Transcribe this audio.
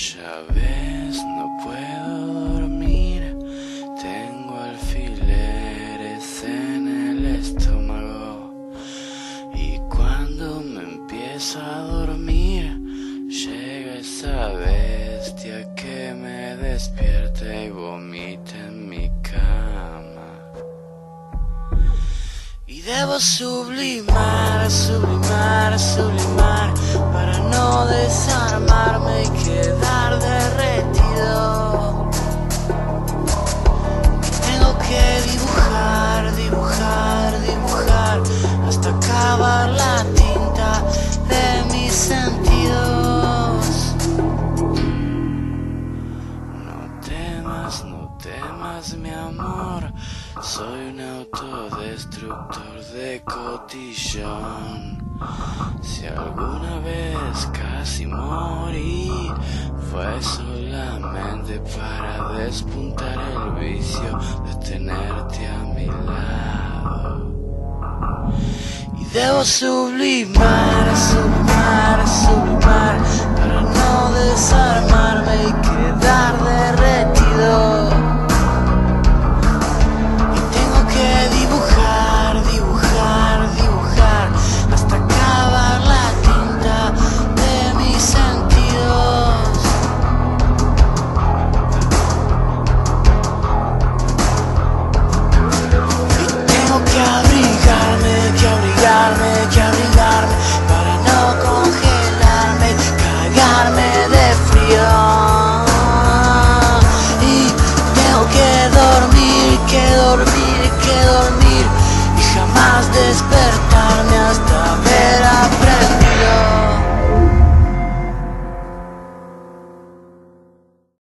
Ya ves, no puedo dormir, tengo alfileres en el estómago. Y cuando me empiezo a dormir llega esa bestia que me despierta y vomita en mi cama. Y debo sublimar, sublimar, sublimar hasta acabar la tinta de mis sentidos. No temas, no temas, mi amor. Soy un autodestructor de cotillón. Si alguna vez casi morí, fue solamente para despuntar el vicio de tenerte a mi lado. Debo sublimar, sublimar, sublimar para no desarmarme y quedar derretido. Y tengo que dibujar, dibujar, dibujar hasta acabar la tinta de mis sentidos. Y tengo que abrir.